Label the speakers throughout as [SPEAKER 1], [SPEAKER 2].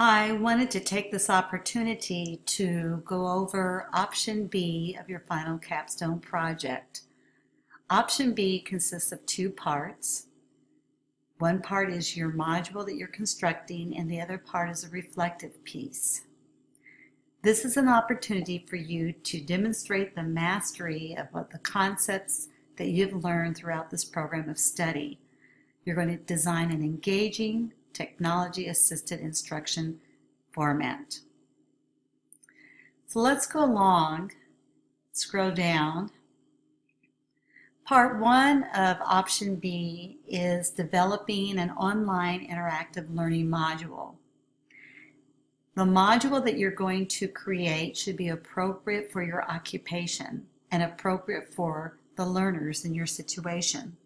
[SPEAKER 1] I wanted to take this opportunity to go over option B of your final capstone project. Option B consists of two parts. One part is your module that you're constructing and the other part is a reflective piece. This is an opportunity for you to demonstrate the mastery of what the concepts that you've learned throughout this program of study. You're going to design an engaging, technology-assisted instruction format. So let's go along, scroll down. Part one of option B is developing an online interactive learning module. The module that you're going to create should be appropriate for your occupation and appropriate for the learners in your situation.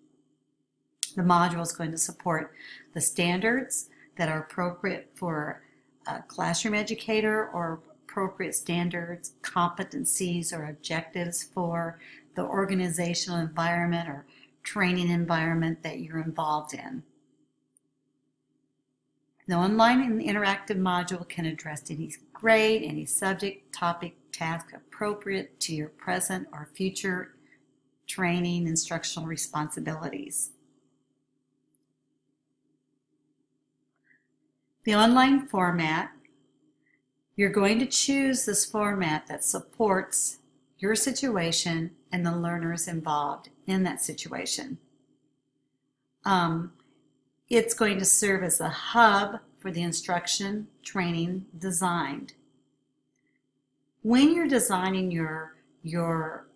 [SPEAKER 1] The module is going to support the standards that are appropriate for a classroom educator or appropriate standards, competencies, or objectives for the organizational environment or training environment that you're involved in. The online and interactive module can address any grade, any subject, topic, task appropriate to your present or future training instructional responsibilities. The online format, you're going to choose this format that supports your situation and the learners involved in that situation. Um, it's going to serve as a hub for the instruction training designed. When you're designing your, your,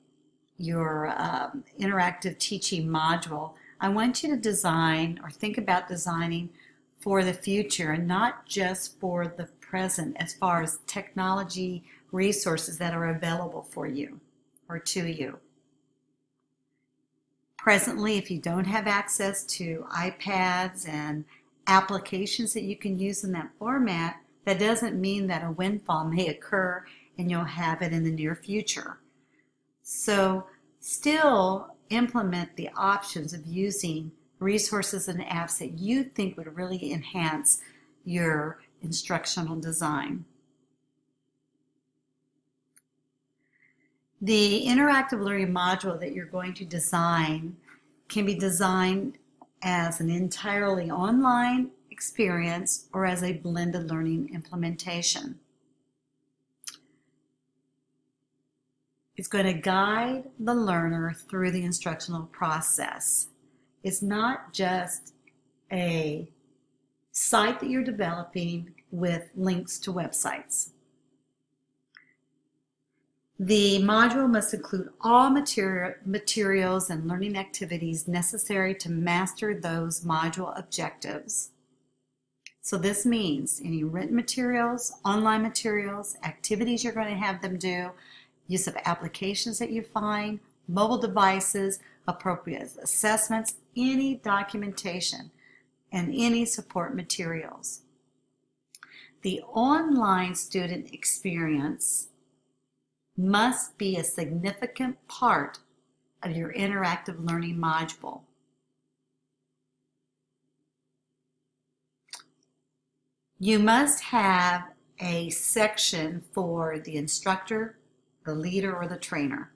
[SPEAKER 1] your um, interactive teaching module, I want you to design or think about designing for the future and not just for the present as far as technology resources that are available for you or to you. Presently, if you don't have access to iPads and applications that you can use in that format, that doesn't mean that a windfall may occur and you'll have it in the near future. So still implement the options of using resources and apps that you think would really enhance your instructional design. The interactive learning module that you're going to design can be designed as an entirely online experience or as a blended learning implementation. It's going to guide the learner through the instructional process. It's not just a site that you're developing with links to websites. The module must include all material, materials and learning activities necessary to master those module objectives. So this means any written materials, online materials, activities you're going to have them do, use of applications that you find, mobile devices, appropriate assessments, any documentation, and any support materials. The online student experience must be a significant part of your interactive learning module. You must have a section for the instructor, the leader, or the trainer.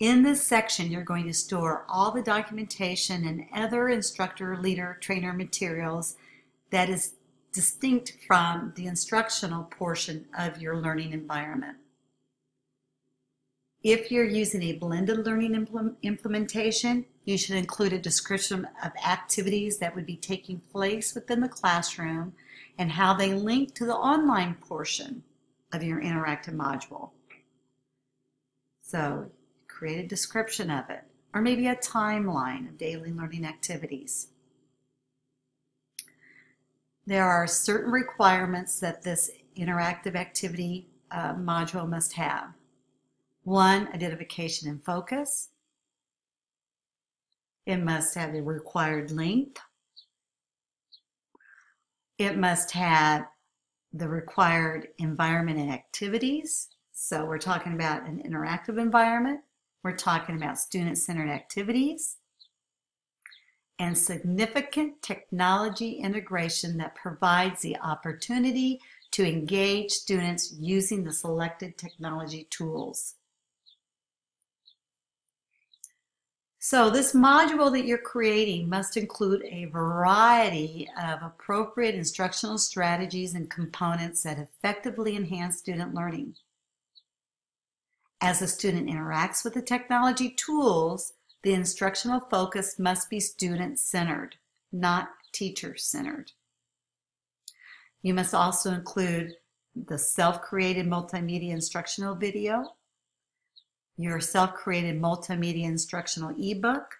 [SPEAKER 1] In this section, you're going to store all the documentation and other instructor, leader, trainer materials that is distinct from the instructional portion of your learning environment. If you're using a blended learning implement implementation, you should include a description of activities that would be taking place within the classroom and how they link to the online portion of your interactive module. So create a description of it, or maybe a timeline of daily learning activities. There are certain requirements that this interactive activity uh, module must have. One, identification and focus. It must have the required length. It must have the required environment and activities. So we're talking about an interactive environment. We're talking about student-centered activities. and significant technology integration that provides the opportunity to engage students using the selected technology tools. So this module that you're creating must include a variety of appropriate instructional strategies and components that effectively enhance student learning. As the student interacts with the technology tools, the instructional focus must be student-centered, not teacher-centered. You must also include the self-created multimedia instructional video, your self-created multimedia instructional ebook,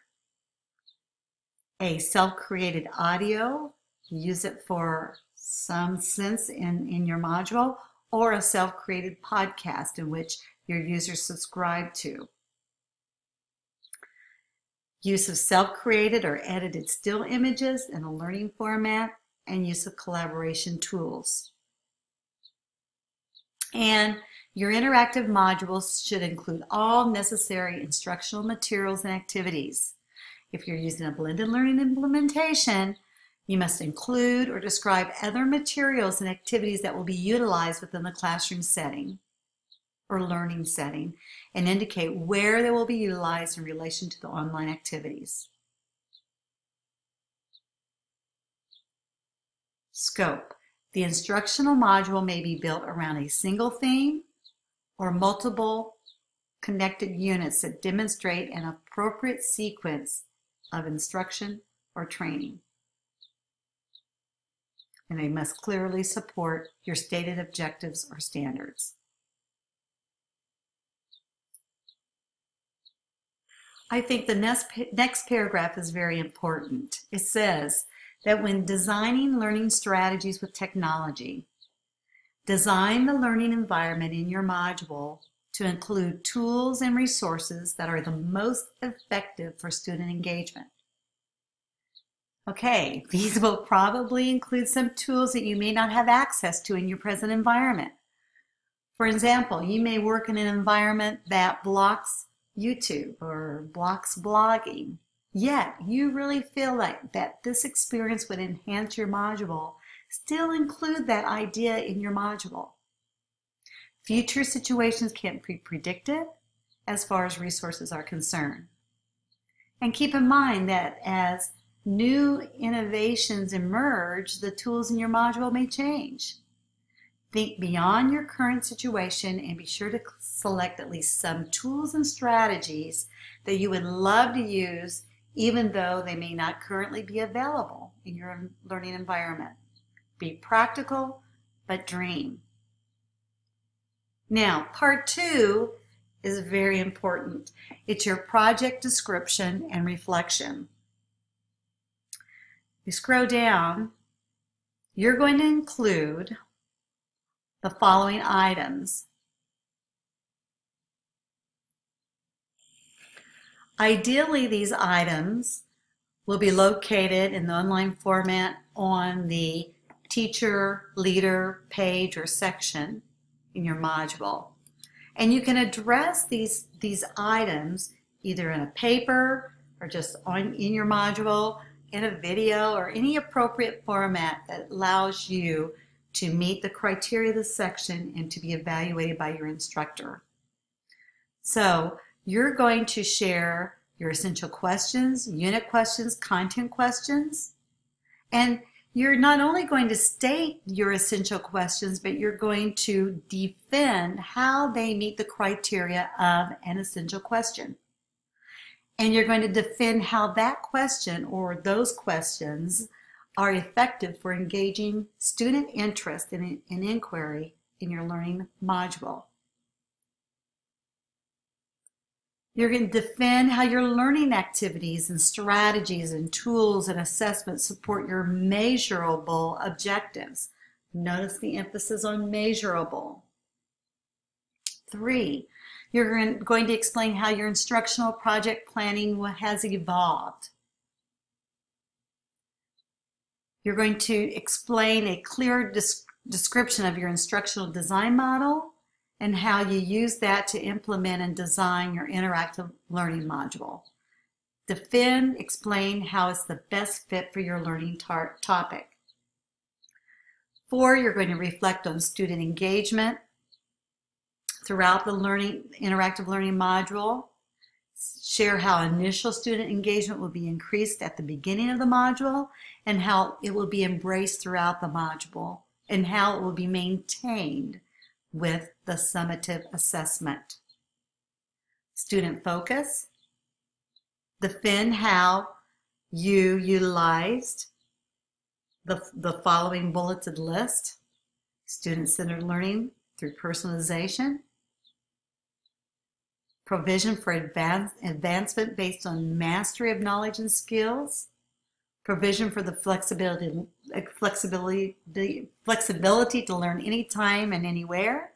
[SPEAKER 1] a self-created audio, use it for some sense in, in your module, or a self-created podcast in which your users subscribe to. Use of self-created or edited still images in a learning format, and use of collaboration tools. And your interactive modules should include all necessary instructional materials and activities. If you're using a blended learning implementation, you must include or describe other materials and activities that will be utilized within the classroom setting or learning setting and indicate where they will be utilized in relation to the online activities. Scope. The instructional module may be built around a single theme or multiple connected units that demonstrate an appropriate sequence of instruction or training. And they must clearly support your stated objectives or standards. I think the next, next paragraph is very important. It says that when designing learning strategies with technology, design the learning environment in your module to include tools and resources that are the most effective for student engagement. Okay, these will probably include some tools that you may not have access to in your present environment. For example, you may work in an environment that blocks YouTube or blocks blogging, yet you really feel like that this experience would enhance your module, still include that idea in your module. Future situations can't be predicted as far as resources are concerned. And keep in mind that as new innovations emerge, the tools in your module may change. Think beyond your current situation and be sure to select at least some tools and strategies that you would love to use even though they may not currently be available in your learning environment. Be practical, but dream. Now, part two is very important. It's your project description and reflection. You scroll down, you're going to include the following items. Ideally, these items will be located in the online format on the teacher leader page or section in your module. And you can address these, these items either in a paper or just on in your module, in a video, or any appropriate format that allows you to meet the criteria of the section and to be evaluated by your instructor. So you're going to share your essential questions, unit questions, content questions, and you're not only going to state your essential questions, but you're going to defend how they meet the criteria of an essential question. And you're going to defend how that question or those questions are effective for engaging student interest in, in inquiry in your learning module. You're going to defend how your learning activities and strategies and tools and assessments support your measurable objectives. Notice the emphasis on measurable. Three, you're going to explain how your instructional project planning has evolved. You're going to explain a clear description of your instructional design model and how you use that to implement and design your interactive learning module. Defend, explain how it's the best fit for your learning topic. Four, you're going to reflect on student engagement throughout the learning interactive learning module. Share how initial student engagement will be increased at the beginning of the module and how it will be embraced throughout the module and how it will be maintained with the summative assessment. Student focus. Defend how you utilized the, the following bulleted list. Student-centered learning through personalization. Provision for advance, advancement based on mastery of knowledge and skills. Provision for the flexibility, flexibility, the flexibility to learn anytime and anywhere.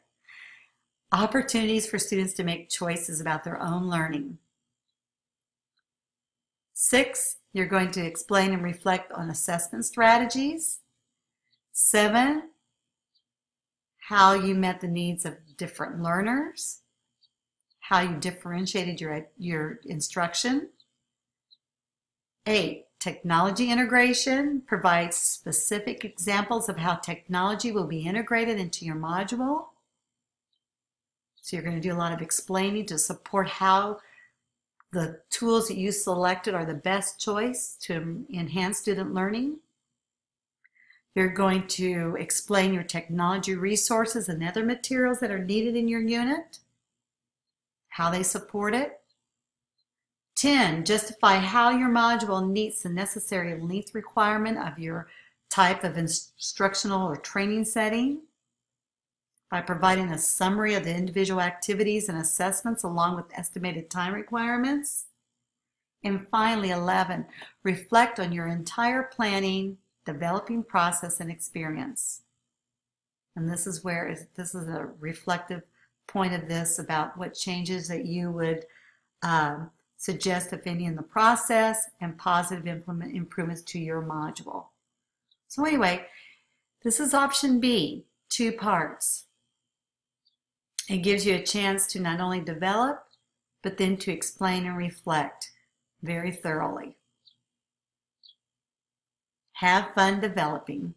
[SPEAKER 1] Opportunities for students to make choices about their own learning. Six, you're going to explain and reflect on assessment strategies. Seven, how you met the needs of different learners, how you differentiated your, your instruction. Eight, technology integration provides specific examples of how technology will be integrated into your module. So you're going to do a lot of explaining to support how the tools that you selected are the best choice to enhance student learning. You're going to explain your technology resources and other materials that are needed in your unit, how they support it. 10. Justify how your module meets the necessary length requirement of your type of instructional or training setting by providing a summary of the individual activities and assessments along with estimated time requirements. And finally, 11, reflect on your entire planning, developing process and experience. And this is where this is a reflective point of this about what changes that you would um, suggest, if any, in the process and positive implement improvements to your module. So anyway, this is option B, two parts. It gives you a chance to not only develop, but then to explain and reflect very thoroughly. Have fun developing.